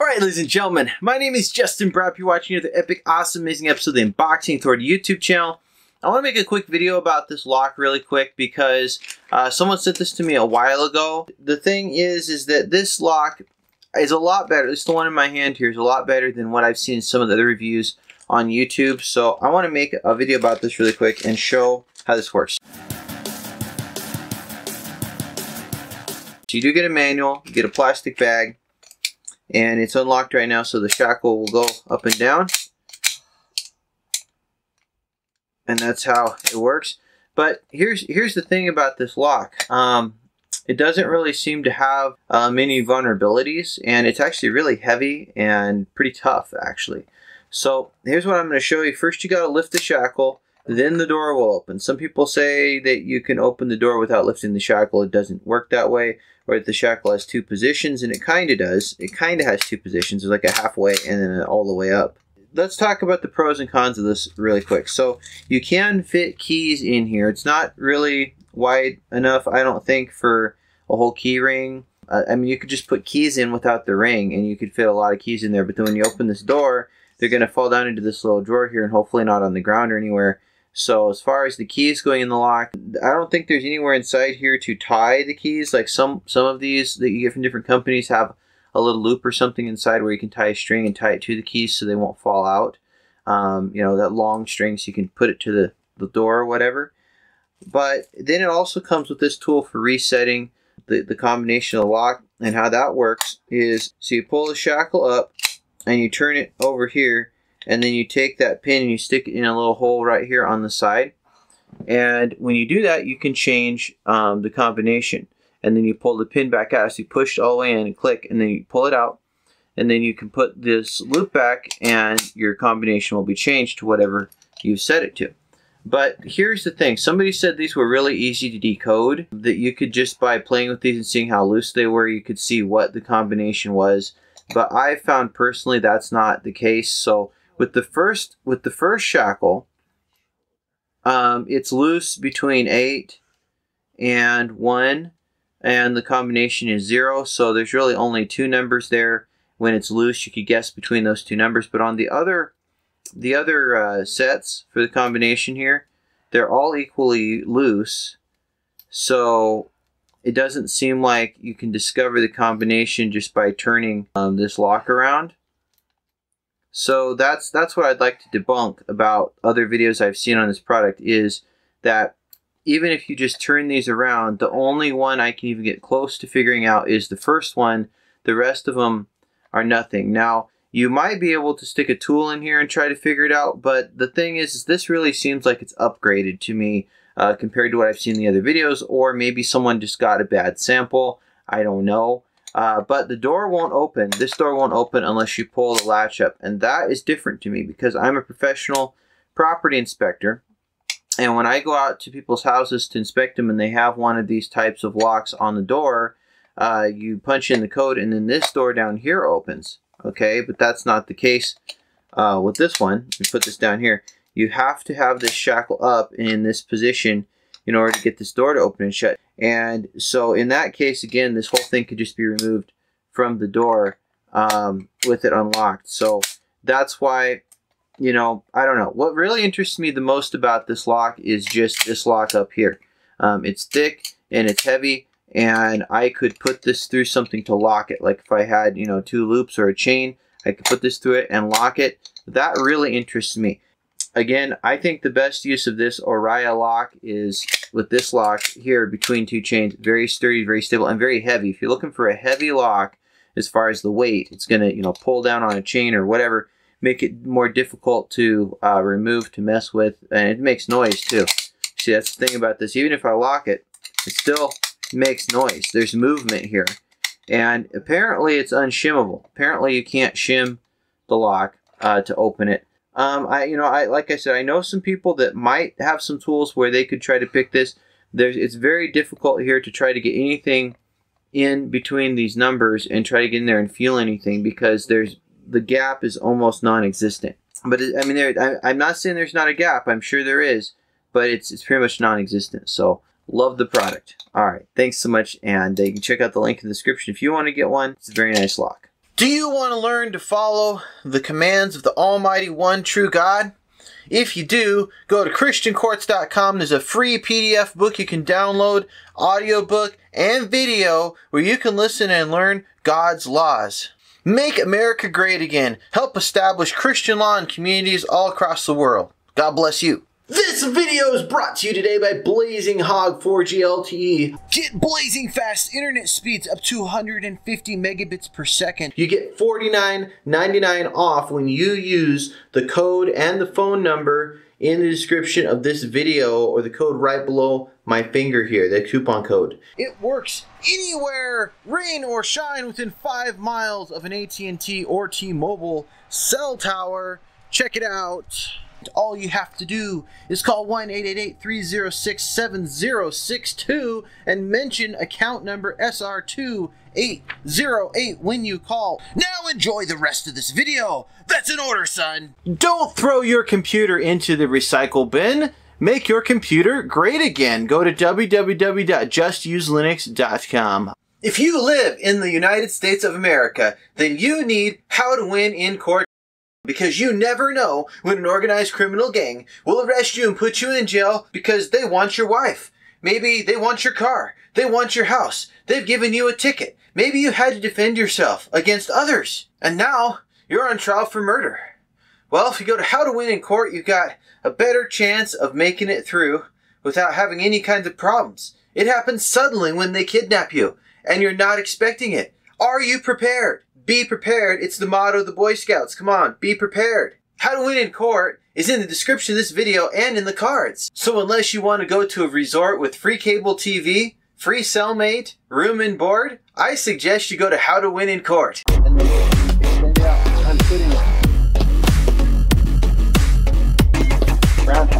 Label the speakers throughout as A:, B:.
A: Alright, ladies and gentlemen, my name is Justin Bropp. You're watching another epic, awesome, amazing episode of the Unboxing Authority YouTube channel. I want to make a quick video about this lock really quick because uh, someone sent this to me a while ago. The thing is, is that this lock is a lot better, least the one in my hand here is a lot better than what I've seen in some of the other reviews on YouTube. So I want to make a video about this really quick and show how this works. So you do get a manual, you get a plastic bag, and it's unlocked right now so the shackle will go up and down. And that's how it works. But here's here's the thing about this lock. Um, it doesn't really seem to have uh, many vulnerabilities, and it's actually really heavy and pretty tough, actually. So here's what I'm going to show you. First, you got to lift the shackle then the door will open. Some people say that you can open the door without lifting the shackle. It doesn't work that way. Or the shackle has two positions, and it kind of does. It kind of has two positions. It's like a halfway and then all the way up. Let's talk about the pros and cons of this really quick. So you can fit keys in here. It's not really wide enough, I don't think, for a whole key ring. Uh, I mean, you could just put keys in without the ring, and you could fit a lot of keys in there. But then when you open this door, they're going to fall down into this little drawer here, and hopefully not on the ground or anywhere. So as far as the keys going in the lock, I don't think there's anywhere inside here to tie the keys. Like some some of these that you get from different companies have a little loop or something inside where you can tie a string and tie it to the keys so they won't fall out. Um, you know, that long string so you can put it to the, the door or whatever. But then it also comes with this tool for resetting the, the combination of the lock. And how that works is, so you pull the shackle up and you turn it over here and then you take that pin and you stick it in a little hole right here on the side. And when you do that, you can change um, the combination. And then you pull the pin back out. So you push all the way in and click, and then you pull it out. And then you can put this loop back, and your combination will be changed to whatever you set it to. But here's the thing. Somebody said these were really easy to decode, that you could just by playing with these and seeing how loose they were, you could see what the combination was. But I found personally that's not the case. So with the first with the first shackle, um, it's loose between eight and one, and the combination is zero. So there's really only two numbers there. When it's loose, you could guess between those two numbers. But on the other the other uh, sets for the combination here, they're all equally loose. So it doesn't seem like you can discover the combination just by turning um, this lock around. So that's that's what I'd like to debunk about other videos I've seen on this product is that even if you just turn these around, the only one I can even get close to figuring out is the first one. The rest of them are nothing. Now, you might be able to stick a tool in here and try to figure it out, but the thing is, is this really seems like it's upgraded to me uh, compared to what I've seen in the other videos, or maybe someone just got a bad sample. I don't know. Uh, but the door won't open. This door won't open unless you pull the latch up. And that is different to me because I'm a professional property inspector. And when I go out to people's houses to inspect them and they have one of these types of locks on the door, uh, you punch in the code and then this door down here opens. Okay, but that's not the case uh, with this one. We put this down here. You have to have this shackle up in this position in order to get this door to open and shut. And so in that case, again, this whole thing could just be removed from the door um, with it unlocked. So that's why, you know, I don't know. What really interests me the most about this lock is just this lock up here. Um, it's thick and it's heavy and I could put this through something to lock it. Like if I had, you know, two loops or a chain, I could put this through it and lock it. That really interests me. Again, I think the best use of this ORIA lock is with this lock here between two chains. Very sturdy, very stable, and very heavy. If you're looking for a heavy lock as far as the weight, it's going to you know pull down on a chain or whatever, make it more difficult to uh, remove, to mess with, and it makes noise too. See, that's the thing about this. Even if I lock it, it still makes noise. There's movement here. And apparently it's unshimmable. Apparently you can't shim the lock uh, to open it. Um, I, you know, I like I said, I know some people that might have some tools where they could try to pick this. There's, it's very difficult here to try to get anything in between these numbers and try to get in there and feel anything because there's the gap is almost non-existent. But it, I mean, there, I, I'm not saying there's not a gap. I'm sure there is, but it's it's pretty much non-existent. So love the product. All right, thanks so much, and uh, you can check out the link in the description if you want to get one. It's a very nice lock. Do you want to learn to follow the commands of the Almighty One True God? If you do, go to ChristianCourts.com. There's a free PDF book you can download, audiobook, and video where you can listen and learn God's laws. Make America great again. Help establish Christian law in communities all across the world. God bless you. This video is brought to you today by Blazing Hog 4G LTE. Get blazing fast internet speeds up to 150 megabits per second. You get $49.99 off when you use the code and the phone number in the description of this video or the code right below my finger here, the coupon code. It works anywhere, rain or shine, within five miles of an AT&T or T-Mobile cell tower. Check it out. All you have to do is call 1 888 306 7062 and mention account number SR2808 when you call. Now enjoy the rest of this video. That's an order, son. Don't throw your computer into the recycle bin. Make your computer great again. Go to www.justuselinux.com. If you live in the United States of America, then you need How to Win in Court because you never know when an organized criminal gang will arrest you and put you in jail because they want your wife. Maybe they want your car. They want your house. They've given you a ticket. Maybe you had to defend yourself against others. And now you're on trial for murder. Well, if you go to How to Win in Court, you've got a better chance of making it through without having any kinds of problems. It happens suddenly when they kidnap you and you're not expecting it. Are you prepared? Be prepared. It's the motto of the Boy Scouts. Come on, be prepared. How to win in court is in the description of this video and in the cards. So unless you want to go to a resort with free cable TV, free cellmate, room and board, I suggest you go to How to Win in Court. fact,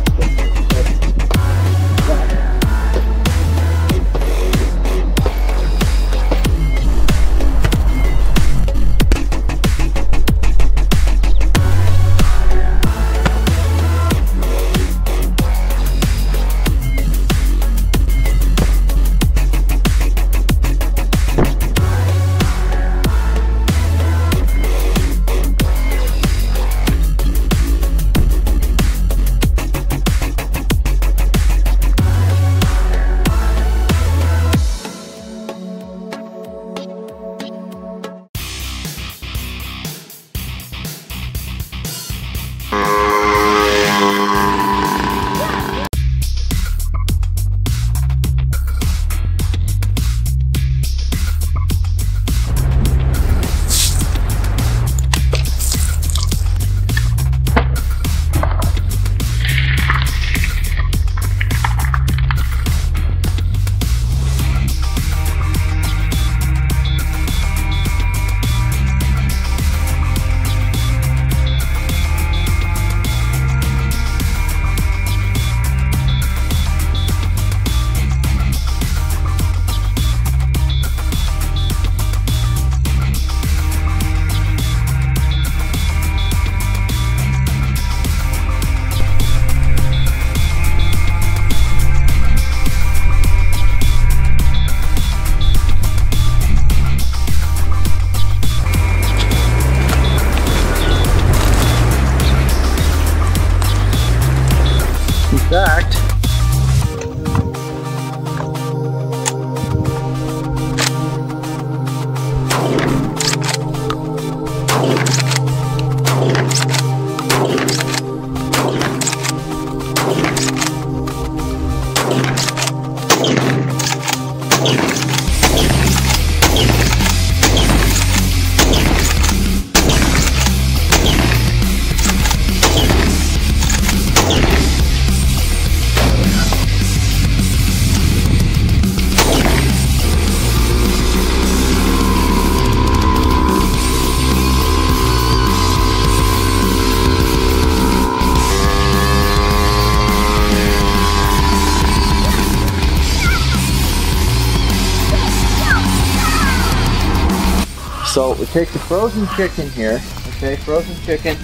A: take the frozen chicken here, okay, frozen chicken,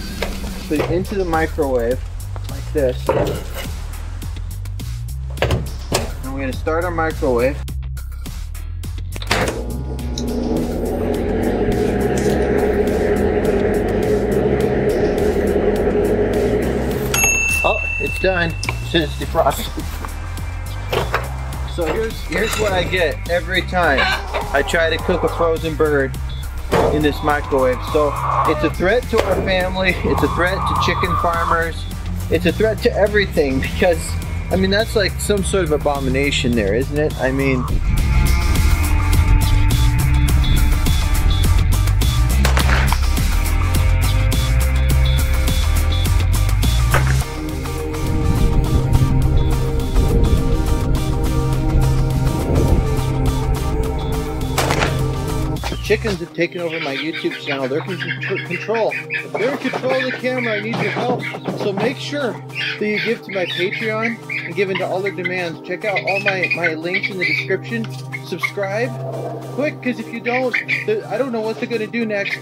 A: put it into the microwave, like this. And we're gonna start our microwave. Oh, it's done, since defrosted. So here's here's what I get every time I try to cook a frozen bird in this microwave. So it's a threat to our family, it's a threat to chicken farmers, it's a threat to everything because I mean that's like some sort of abomination there, isn't it? I mean chickens have taken over my YouTube channel. They're in control. They're in control of the camera. I need your help. So make sure that you give to my Patreon and give into all their demands. Check out all my, my links in the description. Subscribe quick, because if you don't, I don't know what they're going to do next.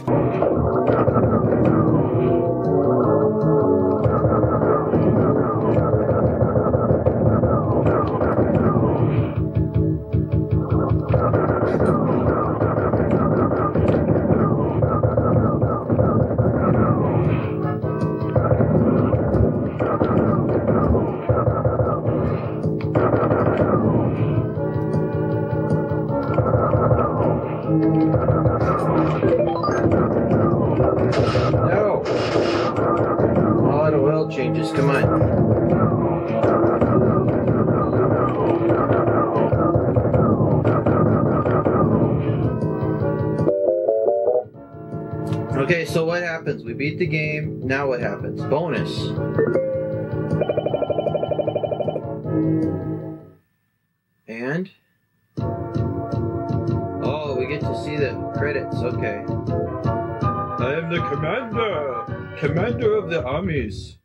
A: Okay, so what happens? We beat the game. Now what happens? Bonus. And? Oh, we get to see the credits. Okay.
B: I am the commander, commander of the armies.